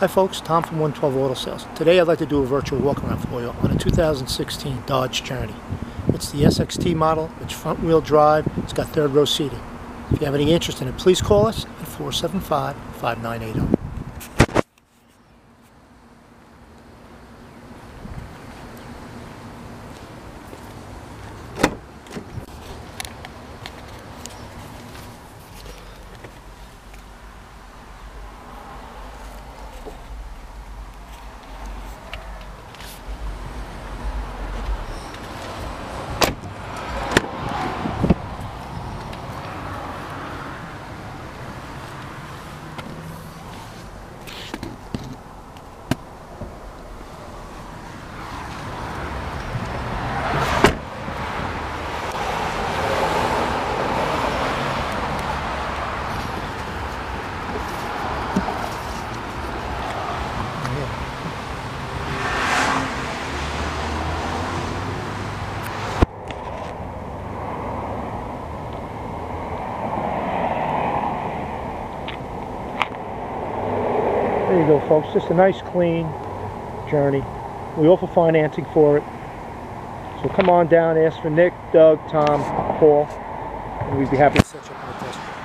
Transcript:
Hi folks, Tom from 112 Auto Sales. Today I'd like to do a virtual walk around for you on a 2016 Dodge Journey. It's the SXT model, it's front wheel drive, it's got third row seating. If you have any interest in it, please call us at 475 There you go folks, just a nice clean journey. We offer financing for it. So come on down, ask for Nick, Doug, Tom, Paul, and we'd be happy to set you up.